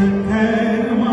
Amen.